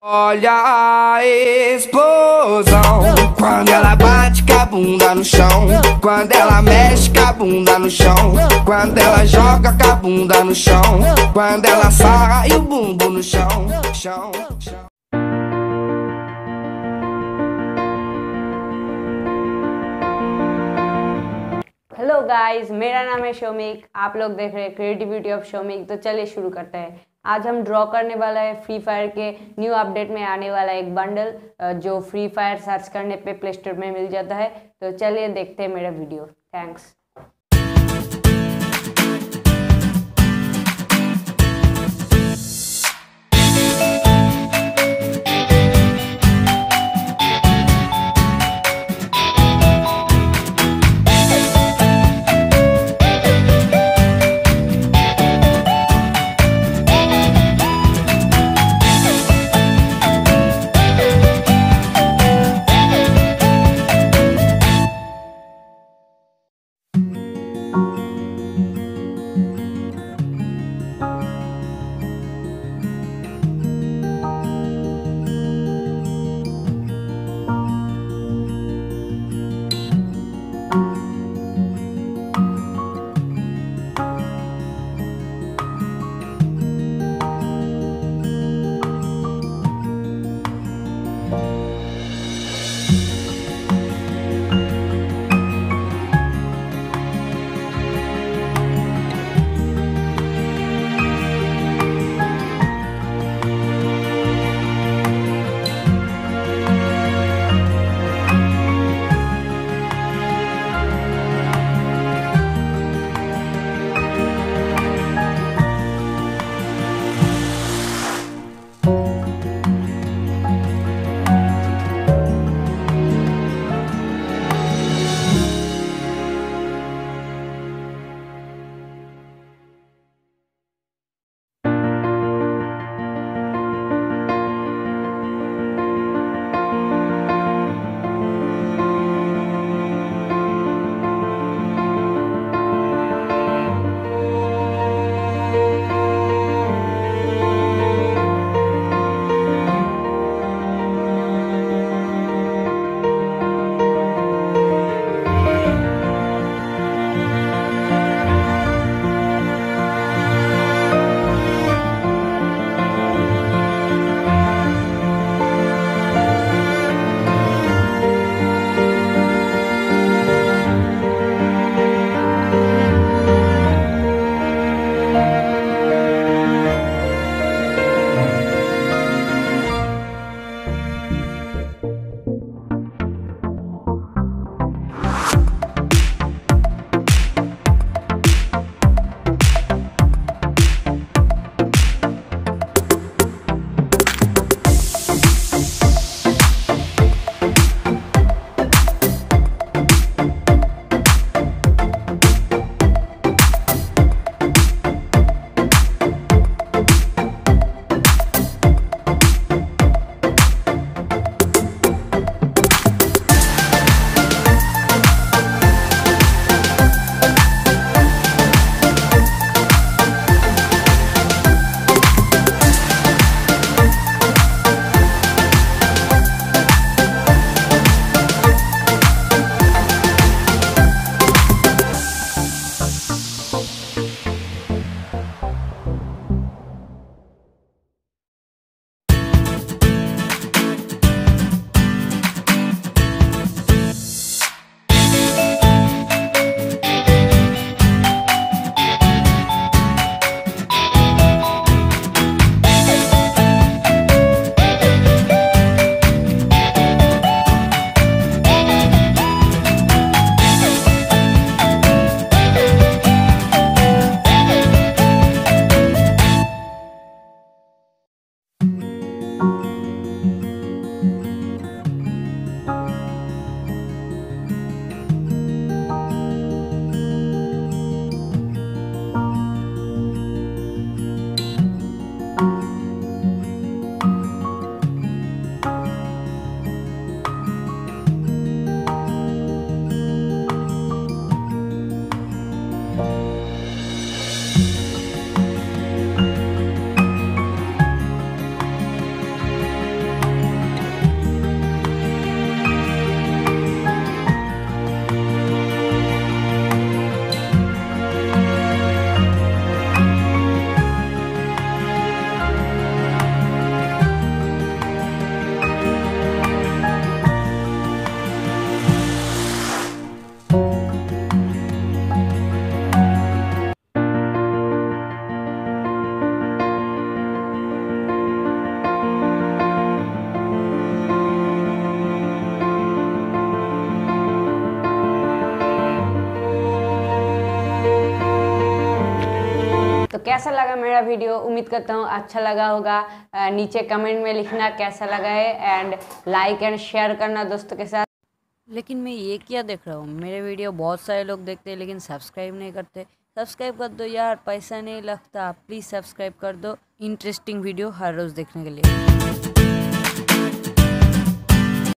Olha a explosão Quando ela bate com a bunda no chão Quando ela mexe com a bunda no chão Quando ela joga com a bunda no chão Quando ela sarra e o bumbum no chão Chão, chão hello guys मेरा नाम है शोमिक आप लोग देख रहे हैं creativity of Shomik तो चलिए शुरू करते हैं आज हम ड्रॉ करने वाला है फ्री फायर के न्यू अपडेट में आने वाला एक बंडल जो फ्री फायर सर्च करने पे प्ले स्टोर में मिल जाता है। तो चलिए देखते हैं मेरा वीडियो थैंक्स कैसा लगा मेरा वीडियो? उम्मीद करता हूँ अच्छा लगा होगा। नीचे कमेंट में लिखना कैसा लगा है एंड लाइक एंड शेयर करना दोस्तों के साथ। लेकिन मैं ये क्या देख रहा हूँ? मेरे वीडियो बहुत सारे लोग देखते हैं, लेकिन सब्सक्राइब नहीं करते। सब्सक्राइब कर दो यार, पैसा नहीं लगता। प्लीज़ सब्सक्राइब कर दो। इंटरेस्टिंग वीडियो हर रोज़ देखने के लिए।